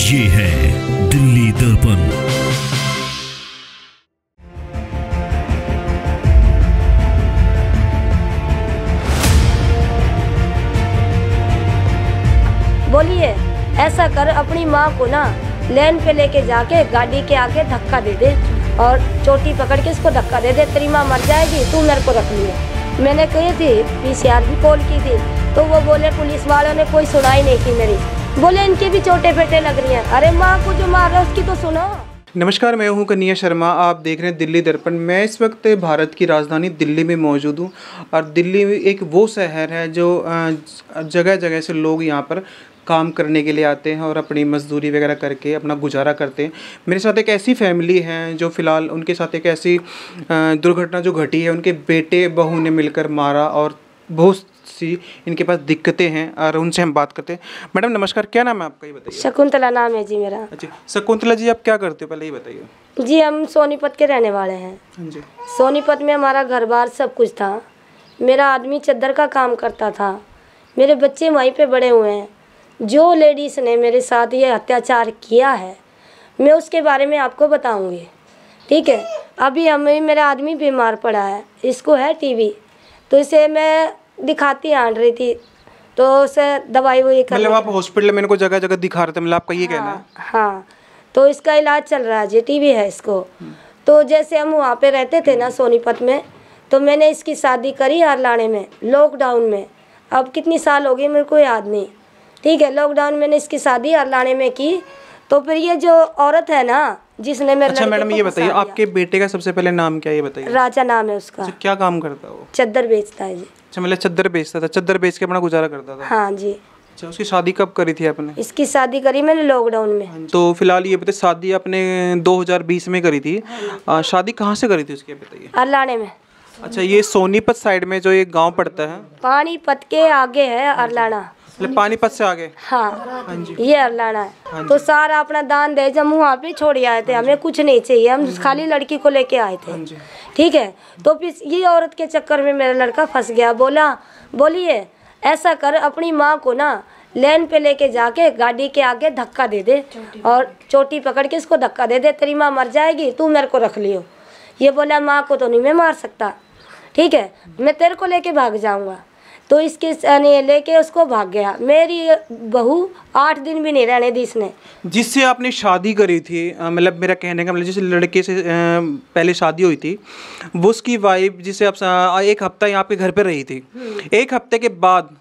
ये है दिल्ली दर्पण। बोलिए, ऐसा कर अपनी माँ को ना लेन पे लेके जाके गाड़ी के आगे धक्का दे दे और चोटी पकड़ के इसको धक्का दे दे, तेरी माँ मर जाएगी, तू मेरे को रख लिए। मैंने कही थी, पीसीआर भी कॉल की थी तो वो बोले पुलिस वालों ने कोई सुनाई नहीं की मेरी। बोले, इनकी भी चोटे पेटे लग रही हैं। अरे माँ को जो मार रहा है, उसकी तो सुनो। नमस्कार, मैं हूँ कन्या शर्मा। आप देख रहे हैं दिल्ली दर्पण। मैं इस वक्त भारत की राजधानी दिल्ली में मौजूद हूँ और दिल्ली एक वो शहर है जो जगह जगह से लोग यहाँ पर काम करने के लिए आते हैं और अपनी मजदूरी वगैरह करके अपना गुजारा करते हैं। मेरे साथ एक ऐसी फैमिली है जो फ़िलहाल उनके साथ एक ऐसी दुर्घटना जो घटी है, उनके बेटे बहू ने मिलकर मारा और बहुत सी इनके पास दिक्कतें हैं और उनसे हम बात करते हैं। मैडम नमस्कार क्या नाम है आपका? ये बताइए। शकुंतला नाम है जी मेरा। अच्छा शकुंतला जी आप क्या करते हो? पहले ये बताइए। जी हम सोनीपत के रहने वाले हैं। हाँ जी। सोनीपत में हमारा घर बार सब कुछ था। मेरा आदमी चद्दर का काम करता था। मेरे बच्चे वहीं पे बड़े हुए हैं। जो लेडीज़ ने मेरे साथ ये अत्याचार किया है मैं उसके बारे में आपको बताऊँगी। ठीक है? अभी हमें मेरा आदमी बीमार पड़ा है। इसको है टीवी तो इसे मैं दिखाती आन रही थी। तो उसे दवाई वही कर मतलब आप हॉस्पिटल में इनको जगह जगह दिखा रहे थे मतलब आपका ये हाँ, कहना है। हाँ। हाँ तो इसका इलाज चल रहा है जी टीवी है इसको। तो जैसे हम वहाँ पे रहते थे ना सोनीपत में तो मैंने इसकी शादी करी हरलाने में लॉकडाउन में। अब कितनी साल हो गई मेरे को याद नहीं। ठीक है लॉकडाउन मैंने इसकी शादी हरलाने में की। तो फिर ये जो औरत है ना जिसने मेरे अच्छा मैडम ये बताइए आपके बेटे का सबसे पहले नाम क्या है ये बताइए? राजा नाम है उसका। अच्छा क्या काम करता है वो? चद्दर बेचता है जी। अच्छा मतलब चद्दर बेचता था चद्दर बेच के अपना गुजारा करता था? हाँ जी। अच्छा उसकी शादी कब करी थी आपने? इसकी शादी करी मैंने लॉकडाउन में। तो फ़िलहाल ये बताइए शादी आपने 2020 में करी थी। आ, शादी कहाँ से करी थी उसकी ये बताइए? हरलाने में। अच्छा ये सोनीपत साइड में जो एक गाँव पड़ता है? पानीपत के आगे है अरलाना। पानीपत से आगे। हाँ। ये अरलाना है। तो सारा अपना दान दे जब हम वहाँ पे छोड़ आए थे हमें कुछ नहीं चाहिए हम खाली लड़की को लेके आए थे। ठीक है? तो फिर ये औरत के चक्कर में मेरा लड़का फंस गया। बोला बोलिए ऐसा कर अपनी माँ को ना लेन पे लेके जाके गाड़ी के आगे धक्का दे दे और चोटी पकड़ के इसको धक्का दे दे तेरी माँ मर जाएगी तू मेरे को रख लियो। ये बोला माँ को तो नहीं मैं मार सकता। ठीक है? मैं तेरे को लेके भाग जाऊँगा। तो इसके लेके उसको भाग गया। मेरी बहू आठ दिन भी नहीं रहने दी इसने। जिससे आपने शादी करी थी मतलब मेरा कहने का मतलब जिस लड़के से पहले शादी हुई थी वो उसकी वाइफ जिसे आप एक हफ़्ता यहाँ आपके घर पर रही थी। एक हफ़्ते के बाद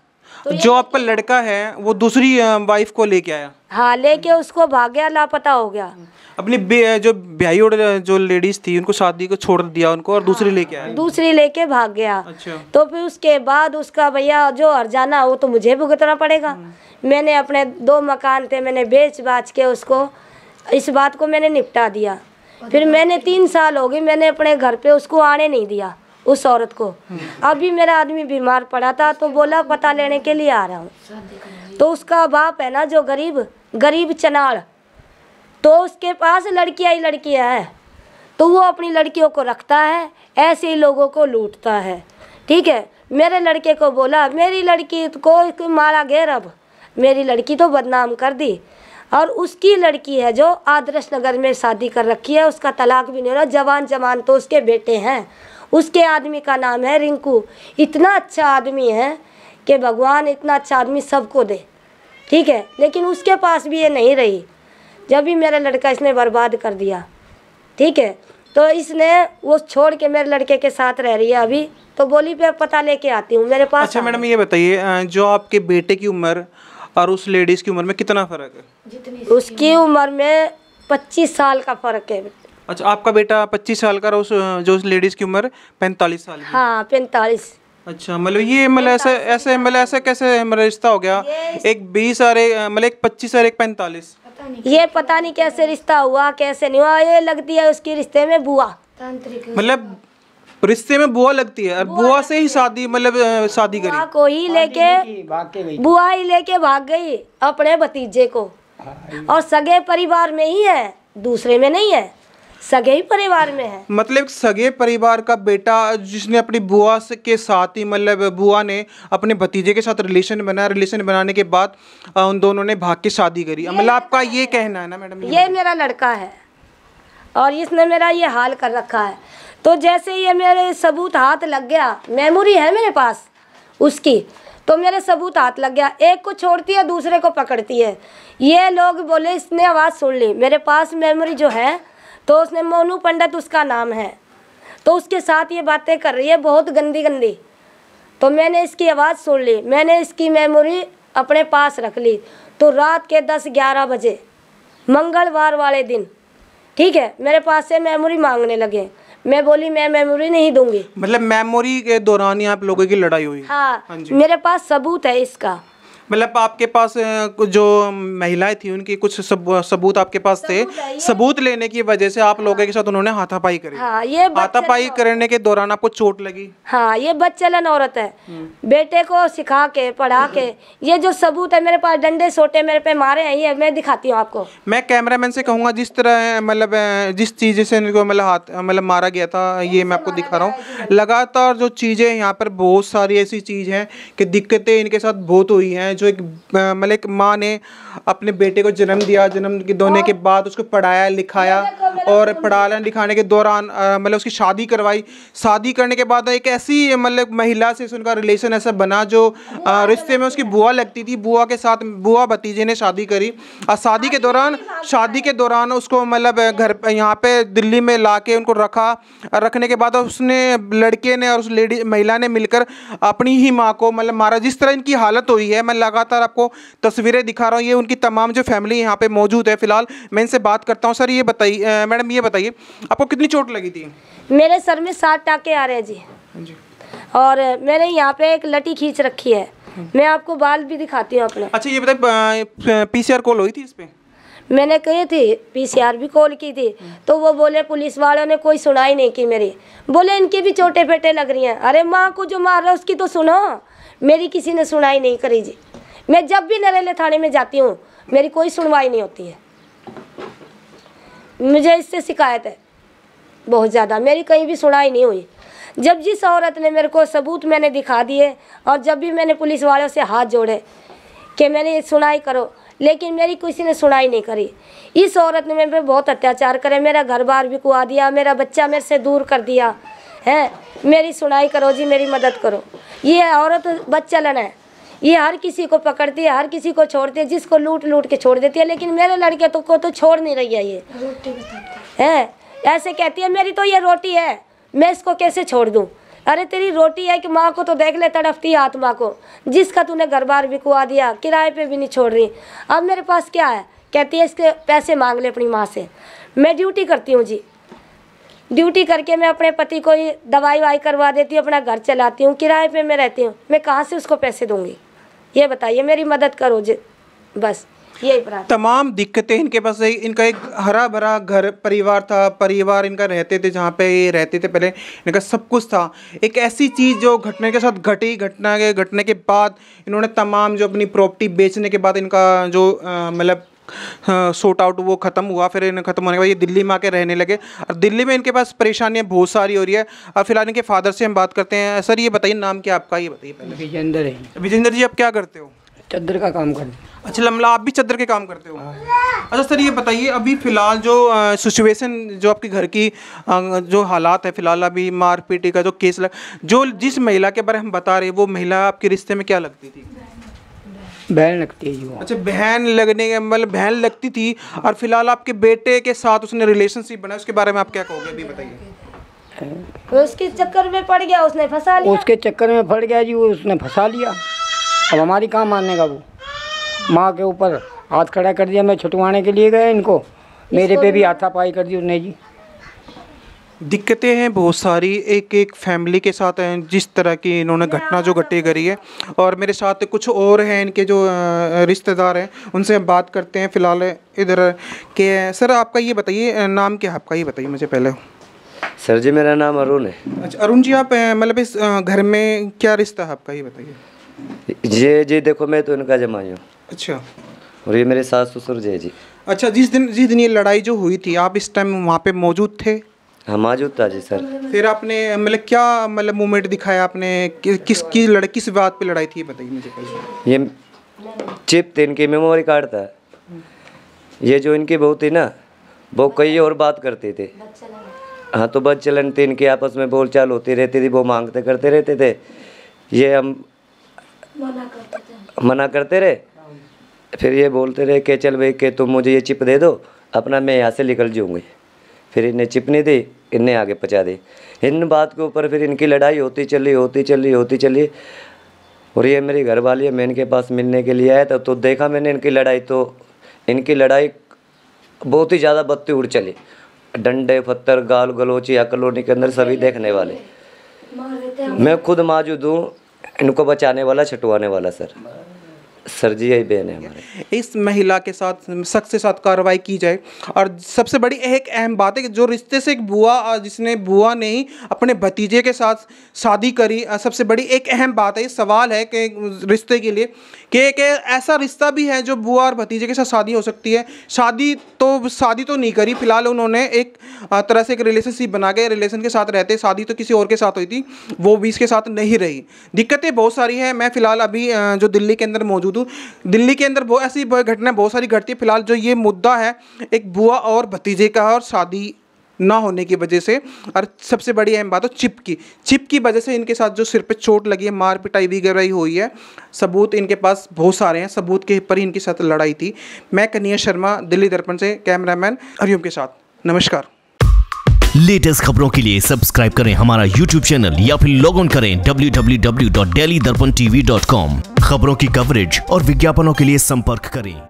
जो आपका लड़का है वो दूसरी वाइफ को लेके आया। हाँ लेके उसको भाग गया लापता हो गया। अपनी जो ब्याही और जो लेडीज़ थी उनको शादी को छोड़ दिया उनको और दूसरी लेके आया। दूसरी लेके भाग गया। अच्छा। तो फिर उसके बाद उसका भैया जो हरजाना वो तो मुझे भुगतना पड़ेगा। मैंने अपने दो मकान थे मैंने बेच बाच के उसको इस बात को मैंने निपटा दिया। फिर मैंने तीन साल हो गए मैंने अपने घर पे उसको आने नहीं दिया। उस औरत को। अभी मेरा आदमी बीमार पड़ा था तो बोला, पता लेने के लिए आ रहा हूँ। तो उसका बाप है ना जो गरीब गरीब चनाड़ तो उसके पास लड़कियाँ ही लड़कियाँ है। तो वो अपनी लड़कियों को रखता है, ऐसे ही लोगों को लूटता है। ठीक है? मेरे लड़के को बोला, मेरी लड़की को मारा गैर अब। मेरी लड़की तो बदनाम कर दी। और उसकी लड़की है जो आदर्श नगर में शादी कर रखी है, उसका तलाक भी नहीं हो रहा। जवान जवान तो उसके बेटे हैं। उसके आदमी का नाम है रिंकू। इतना अच्छा आदमी है कि भगवान इतना अच्छा आदमी सबको दे। ठीक है? लेकिन उसके पास भी ये नहीं रही। जब भी मेरा लड़का इसने बर्बाद कर दिया। ठीक है? तो इसने वो छोड़ के मेरे लड़के के साथ रह रही है अभी। तो बोली पे पता लेके आती हूँ मेरे पास अच्छा मैडम ये बताइए जो आपके बेटे की उम्र और उस लेडीज़ की उम्र में कितना फ़र्क है? उसकी उम्र में पच्चीस साल का फ़र्क है अच्छा आपका बेटा 25 साल का उस जो उस लेडीज़ की उम्र 45 साल की। हाँ पैंतालीस। अच्छा मतलब ये मतलब ऐसे ऐसे मतलब ऐसे कैसे मतलब रिश्ता हो गया? एक बीस और एक मतलब एक पच्चीस और एक पैंतालीस। ये पता नहीं कैसे रिश्ता हुआ कैसे नहीं हुआ ये लगती है उसकी रिश्ते में बुआ। मतलब रिश्ते में बुआ लगती है और बुआ से ही शादी मतलब शादी करी। को ही लेके बुआ ही लेके भाग गई अपने भतीजे को। और सगे परिवार में ही है दूसरे में नहीं है। सगे ही परिवार में है? मतलब सगे परिवार का बेटा जिसने अपनी बुआ के साथ ही मतलब बुआ ने अपने भतीजे के साथ रिलेशन बनाया। रिलेशन बनाने के बाद उन दोनों ने भाग के शादी करी। मतलब आपका ये कहना है ना मैडम ये मेरा लड़का है। और इसने मेरा ये हाल कर रखा है। तो जैसे ये मेरे सबूत हाथ लग गया मेमोरी है मेरे पास उसकी तो मेरे सबूत हाथ लग गया। एक को छोड़ती है दूसरे को पकड़ती है। ये लोग बोले इसने आवाज़ सुन ली। मेरे पास मेमोरी जो है तो उसने मोनू पंडित उसका नाम है। तो उसके साथ ये बातें कर रही है बहुत गंदी गंदी। तो मैंने इसकी आवाज़ सुन ली मैंने इसकी मेमोरी अपने पास रख ली। तो रात के दस ग्यारह बजे मंगलवार वाले दिन ठीक है मेरे पास से मेमोरी मांगने लगे। मैं बोली मैं मेमोरी नहीं दूँगी। मतलब मेमोरी के दौरान ही आप लोगों की लड़ाई हुई। हाँ हाँ मेरे पास सबूत है इसका। मतलब आपके पास जो महिलाएँ थी उनकी कुछ सब, सबूत आपके पास थे। सबूत है, लेने की वजह से आप लोगों के साथ उन्होंने हाथापाई करी। हाँ ये हाथापाई करने के दौरान आपको चोट लगी। हाँ ये बच्चलन औरत है। बेटे को सिखा के पढ़ा के ये जो सबूत है मेरे पास डंडे सोटे मेरे पे मारे हैं ये मैं दिखाती हूँ आपको। मैं कैमरामैन से कहूँगा जिस तरह मतलब जिस चीज़ से इनको मतलब हाथ मतलब मारा गया था ये मैं आपको दिखा रहा हूँ लगातार जो चीज़ें यहाँ पर बहुत सारी ऐसी चीज़ हैं कि दिक्कतें इनके साथ बहुत हुई हैं जो एक मतलब एक माँ ने अपने बेटे को जन्म दिया, जन्म दोने के बाद उसको पढ़ाया, लिखाया और पढ़ाने लिखाने के दौरान मतलब उसकी शादी करवाई। शादी करने के बाद एक ऐसी मतलब महिला से उनका रिलेशन ऐसा बना जो रिश्ते में उसकी बुआ लगती थी। बुआ के साथ, बुआ भतीजे ने शादी करी। और शादी के दौरान, शादी के दौरान उसको मतलब घर यहाँ पे दिल्ली में ला उनको रखा। रखने के बाद उसने, लड़के ने और उस लेडी, महिला ने मिलकर अपनी ही माँ को मतलब मारा जिस तरह इनकी हालत हुई है, मैं लगातार आपको तस्वीरें दिखा रहा हूँ। ये उनकी तमाम जो फैमिली यहाँ पे मौजूद है फ़िलहाल मैं इनसे बात करता हूँ। सर ये बताइए मैडम ये बताइए आपको कितनी चोट लगी थी? मेरे सर में सात टाके आ रहे हैं जी। हाँ जी। और मैंने यहाँ पे एक लटी खींच रखी है। मैं आपको बाल भी दिखाती हूँ अपने। अच्छा ये बताइए पीसीआर कॉल हुई थी इस पे? मैंने कही थी पीसीआर भी कॉल की थी। तो वो बोले पुलिस वालों ने कोई सुनाई नहीं की मेरी। बोले इनकी भी चोटे पेटे लग रही हैं। अरे माँ को जो मार रहा है उसकी तो सुनो। मेरी किसी ने सुनाई नहीं करी जी। मैं जब भी नरेले थाने में जाती हूँ, मेरी कोई सुनवाई नहीं होती है। मुझे इससे शिकायत है, बहुत ज़्यादा। मेरी कहीं भी सुनाई नहीं हुई। जब जिस औरत ने मेरे को सबूत मैंने दिखा दिए और जब भी मैंने पुलिस वालों से हाथ जोड़े कि मैंने ये सुनाई करो, लेकिन मेरी किसी ने सुनाई नहीं करी। इस औरत ने मेरे पे बहुत अत्याचार करे, मेरा घर बार बिकवा दिया, मेरा बच्चा मेरे से दूर कर दिया, है। मेरी सुनाई करो जी, मेरी मदद करो। ये औरत बच्चलन है। ये हर किसी को पकड़ती है हर किसी को छोड़ती है जिसको लूट लूट के छोड़ देती है लेकिन मेरे लड़के तो को तो छोड़ नहीं रही है ये। है? ऐसे कहती है मेरी तो ये रोटी है मैं इसको कैसे छोड़ दूँ? अरे तेरी रोटी है कि माँ को तो देख ले तड़पती है आत्मा को जिसका तूने घर बार बिकवा दिया किराए पे भी नहीं छोड़ रही। अब मेरे पास क्या है? कहती है इसके पैसे मांग ले अपनी माँ से। मैं ड्यूटी करती हूँ जी। ड्यूटी करके मैं अपने पति को ही दवाई वाई करवा देती हूँ अपना घर चलाती हूँ किराए पे मैं रहती हूँ। मैं कहाँ से उसको पैसे दूँगी? ये बताइए, मेरी मदद करो बस यही तमाम दिक्कतें इनके पास इनका एक हरा भरा घर, परिवार था, परिवार इनका रहते थे, जहाँ पे ये रहते थे पहले, इनका सब कुछ था। एक ऐसी चीज़ जो घटने के साथ घटी, घटना के, घटने के बाद इन्होंने तमाम जो अपनी प्रॉपर्टी बेचने के बाद इनका जो मतलब सोट आउट वो ख़त्म हुआ फिर इन्हें ख़त्म होने के बाद ये दिल्ली में आके रहने लगे। और दिल्ली में इनके पास परेशानियाँ बहुत सारी हो रही है। और फ़िलहाल इनके फादर से हम बात करते हैं। सर ये बताइए नाम क्या आपका? ये बताइए पहले। विजेंद्र है। विजेंद्र जी आप क्या करते हो? चद्दर का काम करते अच्छा लमला आप भी चद्दर के काम करते हो? अच्छा सर ये बताइए अभी फ़िलहाल जो सिचुएशन जो आपके घर की अ, जो हालात है फ़िलहाल अभी मारपीट का जो केस लग जो जिस महिला के बारे में हम बता रहे हैं वो महिला आपके रिश्ते में क्या लगती थी? बहन लगती है जी वो अच्छा बहन लगने के मतलब बहन लगती थी और फ़िलहाल आपके बेटे के साथ उसने रिलेशनशिप बनाया उसके बारे में आप क्या कहोगे अभी बताइए। उसके चक्कर में पड़ गया उसने फंसा लिया। उसके चक्कर में पड़ गया जी वो उसने फंसा लिया। अब हमारी कहाँ मानने का वो? माँ के ऊपर हाथ खड़ा कर दिया मैं छुटवाने के लिए गए इनको। मेरे पे भी हाथापाई कर दी उसने जी। दिक्कतें हैं बहुत सारी एक एक फैमिली के साथ हैं जिस तरह की इन्होंने घटना जो घटी करी है। और मेरे साथ कुछ और हैं इनके जो रिश्तेदार हैं उनसे हम बात करते हैं फ़िलहाल इधर के। सर आपका ये बताइए नाम क्या है आपका? ये बताइए मुझे पहले। सर जी मेरा नाम अरुण है। अच्छा अरुण जी आप मतलब इस घर में क्या रिश्ता है आपका? ये बताइए। ये जी देखो मैं तो इनका जमाई हूँ। अच्छा। और ये मेरे सास ससुर जय जी। अच्छा जिस दिन जिस दिन ये लड़ाई जो हुई थी आप इस टाइम वहाँ पे मौजूद थे? हाँ मौजूद था जी सर। फिर आपने मतलब क्या मतलब मूवमेंट दिखाया आपने? कि, किस की लड़ाई किस बात पे लड़ाई थी बताइए मुझे पहले। ये चिप थे इनकी मेमोरी कार्ड था। ये जो इनकी बहू थी ना वो कई और बात करते थे। हाँ तो बस चलन थे इनकी आपस में बोल चाल होती रहती थी वो मांगते करते रहते थे। ये हम मना करते रहे। फिर ये बोलते रहे कि चल भाई कि तुम मुझे ये चिप दे दो अपना मैं यहाँ से निकल जाऊँगी। फिर इन्हें चिप नहीं दी इन्हें आगे पहुँचा दी। इन बात के ऊपर फिर इनकी लड़ाई होती चली होती चली होती चली। और ये मेरी घर वाली है मैं इनके पास मिलने के लिए आया था तो देखा मैंने इनकी लड़ाई तो इनकी लड़ाई बहुत ही ज़्यादा बत्ती उड़ चली। डंडे पत्थर गाल गलोची या कॉलोनी के अंदर सभी देखने वाले। मैं खुद मौजूद हूँ इनको बचाने वाला छटवाने वाला सर। सर जी यही बहन है हमारे। इस महिला के साथ सख्त से साथ कार्रवाई की जाए। और सबसे बड़ी एक अहम बात है कि जो रिश्ते से एक बुआ अ, जिसने बुआ ने ही अपने भतीजे के साथ शादी करी सबसे बड़ी एक अहम बात है सवाल है कि रिश्ते के लिए कि एक ऐसा रिश्ता भी है जो बुआ और भतीजे के साथ शादी हो सकती है। शादी तो शादी तो नहीं करी फ़िलहाल उन्होंने एक तरह से एक रिलेशनशिप बना के रिलेशन के साथ रहते शादी तो किसी और के साथ हुई थी वो भी इसके साथ नहीं रही। दिक्कतें बहुत सारी हैं मैं फ़िलहाल अभी जो दिल्ली के अंदर मौजूद हूँ दिल्ली के अंदर बहुत ऐसी घटनाएँ बहुत सारी घटती है। फ़िलहाल जो ये मुद्दा है, एक बुआ और भतीजे का और शादी ना होने की वजह से, और सबसे बड़ी अहम बात हो चिप की। चिप की वजह से इनके साथ जो सिर पे चोट लगी है, मार पिटाई वगैरह हुई है। सबूत इनके पास बहुत सारे हैं, सबूत के पर ही इनके साथ लड़ाई थी। मैं कन्हैया शर्मा, दिल्ली दर्पण से, कैमरामैन हरिओम के साथ। नमस्कार। लेटेस्ट खबरों के लिए सब्सक्राइब करें हमारा यूट्यूब चैनल या फिर लॉग इन करें डब्ल्यू खबरों की कवरेज और विज्ञापनों के लिए संपर्क करें।